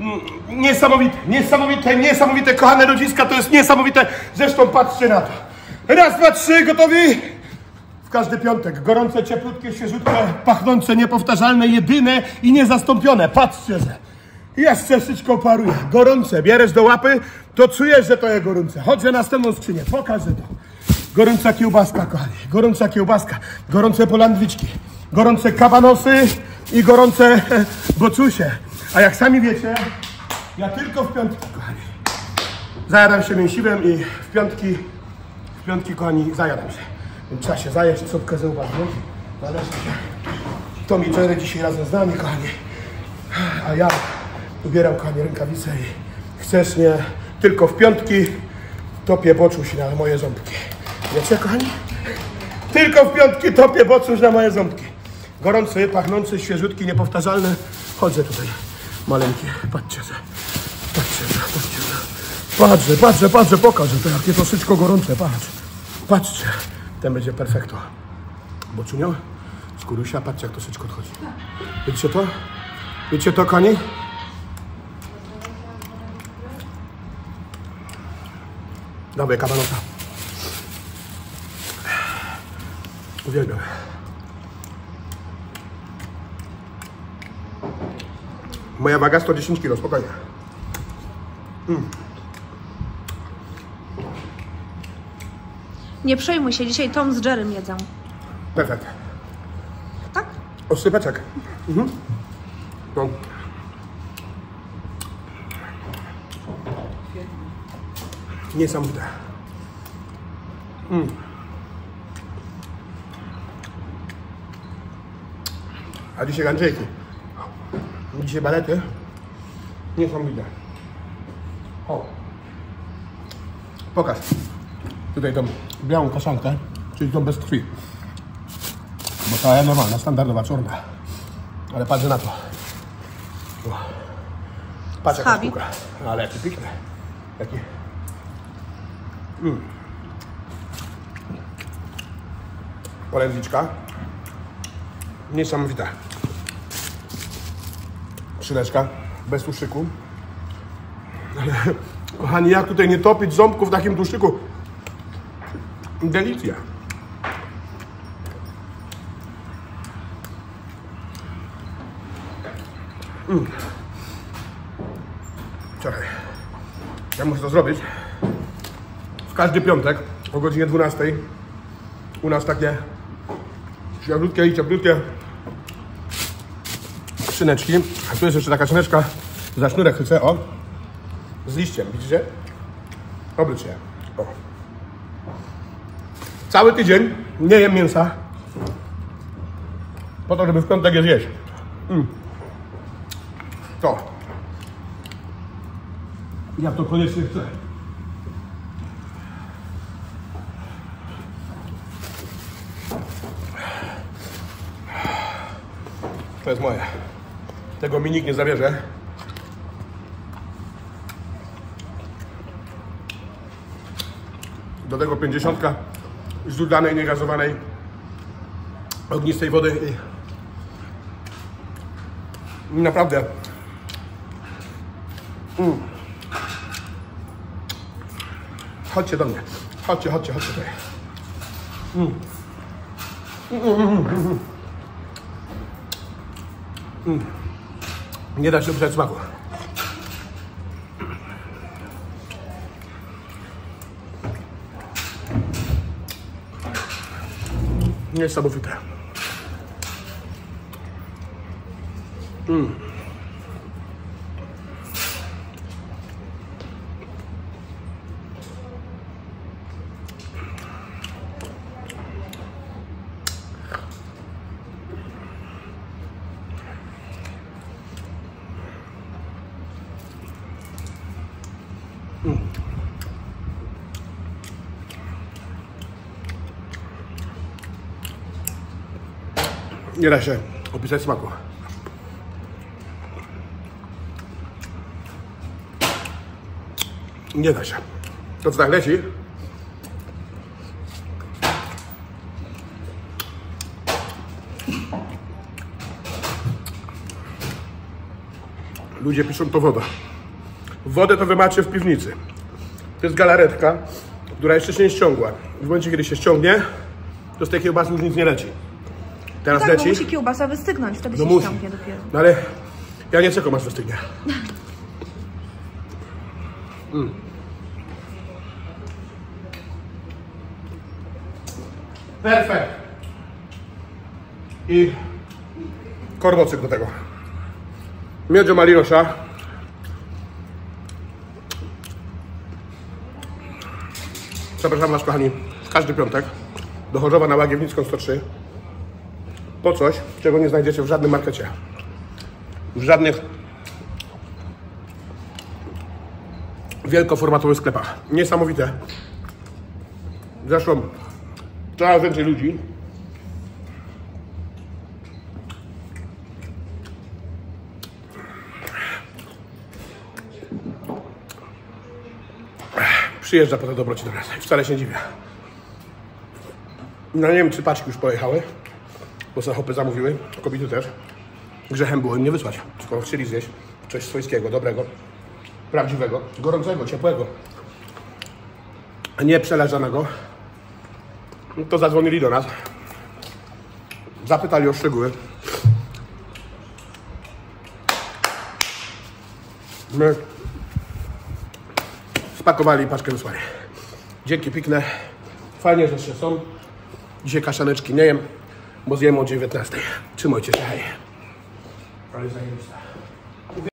Mm, niesamowite, niesamowite, niesamowite, kochane rodziska, to jest niesamowite. Zresztą patrzcie na to. Raz, dwa, trzy, gotowi? W każdy piątek, gorące, cieplutkie, świeżutkie, pachnące, niepowtarzalne, jedyne i niezastąpione. Patrzcie, że jeszcze wszystko paruje. Gorące, bierzesz do łapy, to czujesz, że to jest gorące. Chodź na następną skrzynię, pokażę to. Gorąca kiełbaska, kochani, gorąca kiełbaska, gorące polandwiczki, gorące kabanosy i gorące boczusie. A jak sami wiecie, ja tylko w piątki, kochani, zajadam się mięsiwem i w piątki, w piątki, kochani, zajadam się. Więc trzeba się zajeść, sopkę zauważyć. Należy się. Tom i Jerry dzisiaj razem z nami, kochani. A ja ubieram, kochani, rękawice i chcesz nie tylko w piątki topię boczuś na moje ząbki. Wiecie, kochani? Tylko w piątki topię boczuś na moje ząbki. Gorący, pachnący, świeżutki, niepowtarzalny. Chodzę tutaj. Maleńkie. Patrzcie, że. Patrzcie, że. Patrzcie, że. Patrzę, patrzę, patrzę, pokażę to, jakie to wszystko gorące. Patrz. Patrzcie. Ten będzie perfekto. Boczunio, skórusia, patrzcie, jak to wszystko odchodzi. Widzicie to? Widzicie to, kochani? Dawaj, kabanota. Uwielbiam. Moja waga 110 kg, spokojnie. Nie przejmuj się, dzisiaj Tom z Jerrym jedzą. Perfekt. Tak? Osypeczek. Mhm. No. Niesamowite. Mm. A dzisiaj Andrzejki. Dzisiaj balety. Niesamowite. O. Pokaż. Tutaj tą białą kaszankę, czyli tą bez krwi. Bo ta jest normalna, standardowa, czarna. Ale patrzę na to. Patrz jaka sztuka. Ale jakie piękne. Jakie... Mm. Polędwiczka. Niesamowita. Szyneczka. Bez tłuszczyku. Ale, kochani, jak tutaj nie topić ząbków w takim tłuszczyku? Delicja. Czekaj. Ja muszę to zrobić. W każdy piątek o godzinie 12 u nas takie świeżutkie i cieplutkie szyneczki. A tu jest jeszcze taka szyneczka za sznurek chce, o. Z liściem, widzicie? Obróć się. O. Cały tydzień nie jem mięsa. Po to, żeby w piątek je zjeść. Mm. To. Ja to koniecznie chcę. To jest moje. Tego mi nikt nie zabierze. Do tego 50 źródlanej, niegazowanej, ognistej wody i naprawdę Chodźcie do mnie. Chodźcie, chodźcie, chodźcie tutaj. Mm. Mm. Nie da się oprzeć smaku. Niesamowite. Nie da się opisać smaku. Nie da się. To co tak leci? Ludzie piszą to woda. Wodę to wy macie w piwnicy. To jest galaretka, która jeszcze się nie ściągła. W momencie, kiedy się ściągnie, to z tej kiełbasy już nic nie leci. Teraz Tak, bo leci. musi kiełbasa wystygnąć, wtedy No się musi. dopiero. No ale ja nie czekam aż wystygnie. Mm. Perfekt. I kornocyk do tego. Miodzio Malinosa. Zapraszam Was, kochani, w każdy piątek do Chorzowa na Łagiewnicką 103 po coś, czego nie znajdziecie w żadnym markecie. W żadnych wielkoformatowych sklepach. Niesamowite. Zresztą coraz więcej ludzi przyjeżdża po te dobroci do nas. Wcale się nie dziwię. No nie wiem, czy paczki już pojechały, bo zachopy zamówiły, kobiety też. Grzechem było im nie wysłać, skoro chcieli zjeść coś swojskiego, dobrego, prawdziwego, gorącego, ciepłego, nie przeleżanego. No to zadzwonili do nas, zapytali o szczegóły. My spakowali paczkę wysłali. Dzięki pikne. Fajnie, że jeszcze są. Dzisiaj kaszaneczki nie jem, bo zjem o 19. Trzymajcie się, hej. Ale zajebista.